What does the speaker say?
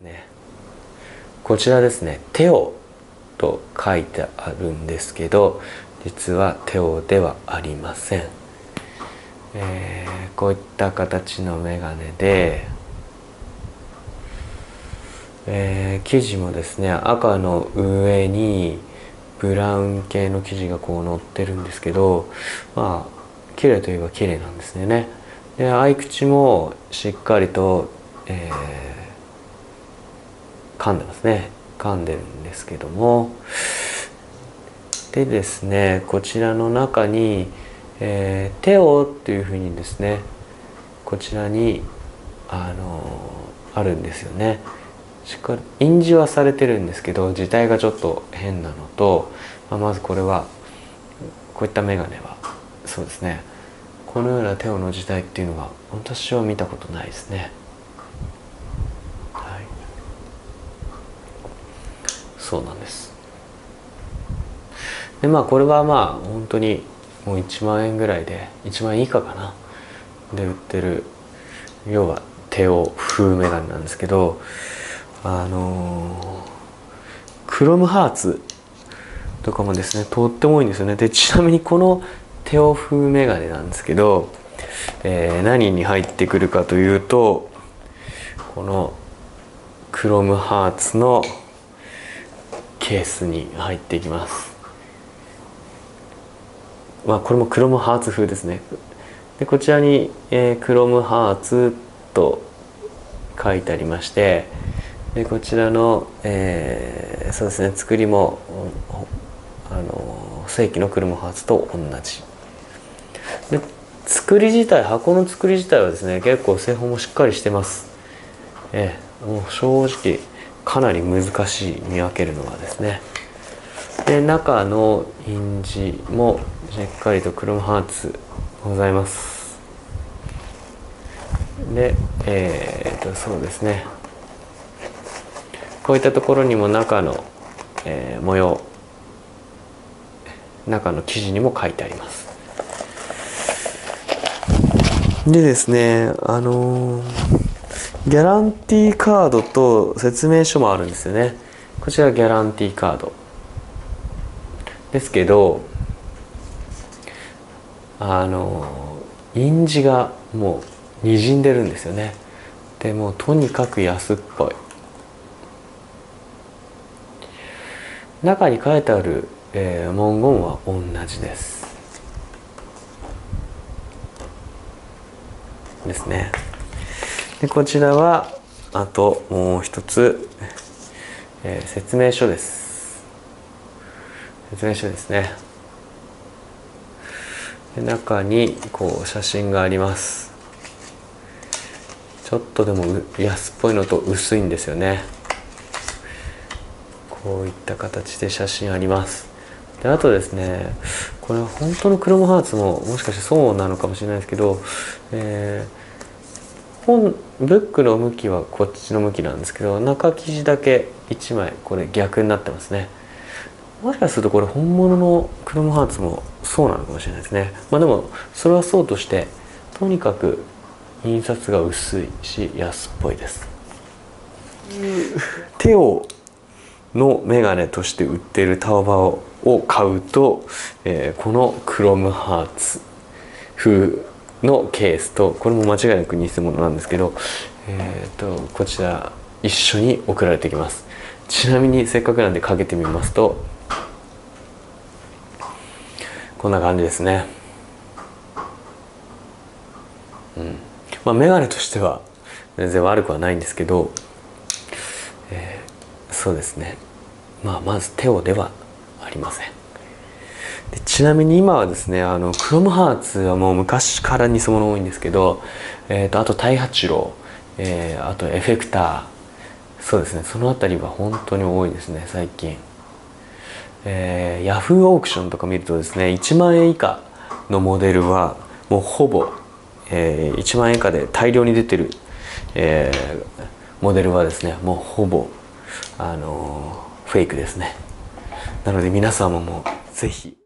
ね。こちらですね「テオ」と書いてあるんですけど実はテオではありません、えー、こういった形のメガネで、えー、生地もですね赤の上にブラウン系の生地がこう乗ってるんですけどまあ綺麗といえば綺麗なんですね。で合い口もしっかりと、えー、噛んでますね。噛んでるんですけども。でですねこちらの中に、えー、手をっていうふうにですねこちらにあのあるんですよね。しっかり印字はされてるんですけど字体がちょっと変なのと、まあ、まずこれはこういった眼鏡はそうですね。このような手をの字体っていうのは私は見たことないですねはいそうなんです。でまあこれはまあ本当にもう1万円ぐらいで1万円以下かな。で売ってる要は手を風メガネなんですけどあのクロムハーツとかもですねとっても多いんですよね。でちなみにこの手を風メガネなんですけど、えー、何に入ってくるかというとこのクロムハーツのケースに入っていきます。まあこれもクロムハーツ風ですね。でこちらに、えー、クロムハーツと書いてありましてでこちらの、えー、そうですね作りもあの正規のクロムハーツと同じ。で作り自体箱の作り自体はですね結構製法もしっかりしてます。ええもう正直かなり難しい見分けるのはですね。で中の印字もしっかりとクロムハーツございます。でえー、っとそうですね。こういったところにも中の、えー、模様中の記事にも書いてあります。でですねあのー、ギャランティーカードと説明書もあるんですよね。こちらギャランティーカード。ですけどあの印字がもうにじんでるんですよね。でもとにかく安っぽい。中に書いてある、えー、文言は同じです。ですね。でこちらはあともう一つ、えー、説明書です。説明書ですね。で中にこう写真があります。ちょっとでも安っぽいのと薄いんですよね。こういった形で写真あります。であとですねこれは本当のクロムハーツももしかしてそうなのかもしれないですけど、えー本ブックの向きはこっちの向きなんですけど中生地だけ1枚これ逆になってますね。もしかするとこれ本物のクロムハーツもそうなのかもしれないですね。まあでもそれはそうとしてとにかく印刷が薄いし安っぽいです。手をのメガネとして売っているタワバを買うと、えー、このクロムハーツ風のケースとこれも間違いなく偽物なんですけど、えーと、こちら一緒に送られてきます。ちなみにせっかくなんでかけてみますとこんな感じですね。うん。まあ眼鏡としては全然悪くはないんですけど、えー、そうですね。まあまず手をではありません。ちなみに今はですねあのクロムハーツはもう昔から偽物多いんですけど、えーと、あと太八郎、えー、あとエフェクターそうですねその辺りは本当に多いですね最近、えー、ヤフーオークションとか見るとですね1万円以下のモデルはもうほぼ、えー、1万円以下で大量に出てる、えー、モデルはですねもうほぼあのフェイクですね。なので皆様もぜひ